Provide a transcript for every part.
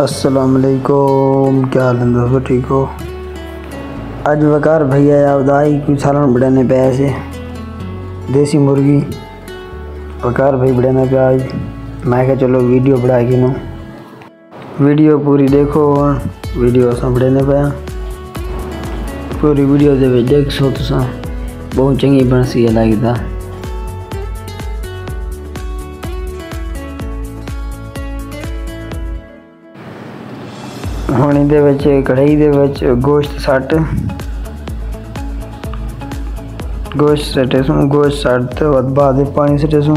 السلام علیکم، کیا حال ہے دوستو؟ ٹھیک ہو؟ اج وقار بھیا یاد آئی کوئی سالن بڑھانے پہ ایسے دیسی مرغی۔ وقار بھائی بڑھانے پہ آج میں کہا چلو ویڈیو بڑھا کے نو۔ ویڈیو پوری دیکھو ویڈیو اساں بڑھانے پہ پوری ویڈیو دے دیکھ سو تساں۔ بہت چنگی بن سی ہے ਹੋਣੀ ਦੇ ਵਿੱਚ ਕੜਾਈ ਦੇ ਵਿੱਚ ਗੋਸ਼ਤ ਸੱਟ। ਗੋਸ਼ਤ ਸੱਟੇ ਸੋ, ਗੋਸ਼ਤ ਸੱਟ ਤੇ ਬਾਅਦ ਦੇ ਪਾਣੀ ਸੱਟੇ ਸੋ।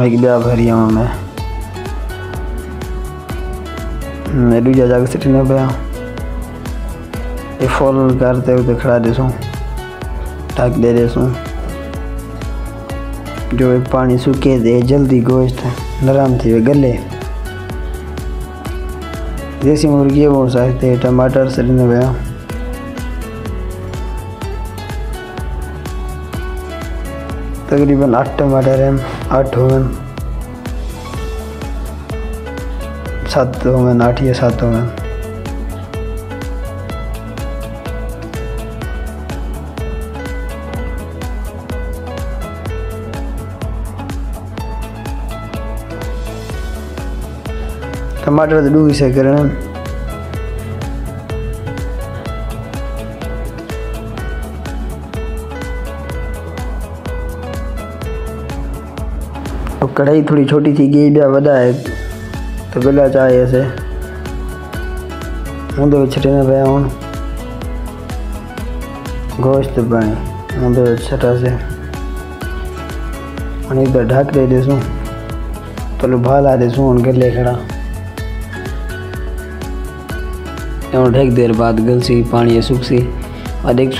ایک بیا میں۔ میں دوجا سٹنے پیا یہ فل کرتے ہوتے کھڑا دے سوں ٹھک دے دے سوں جو پانی سوکے دے، جلدی گوشت نرم تھی وہ گلے۔ دیسی مرغی وہ سکتے ٹماٹر سٹنے پیا تقریباً آٹھ ٹماٹر ہیں۔ آٹھ ہوئے سات ہوئے آٹھ یا سات ہوئے ٹماٹر تو ڈوئی سے کرنا کڑھائی تھوڑی چھوٹی تھی گئی بیا وڈا ہے۔ تو گلا چاہے ایسے ہوں دے چھٹنے پہ ہوں گوشت بنے ہوں دے چھٹا سے۔ ہوں ایک بار ڈھک دے دے سوں تو لو بھالا دے سوں ہوں گلے کھڑا۔ ہوں ڈھک دیر بعد گل سی، پانی سوک سی۔ اور دیکھ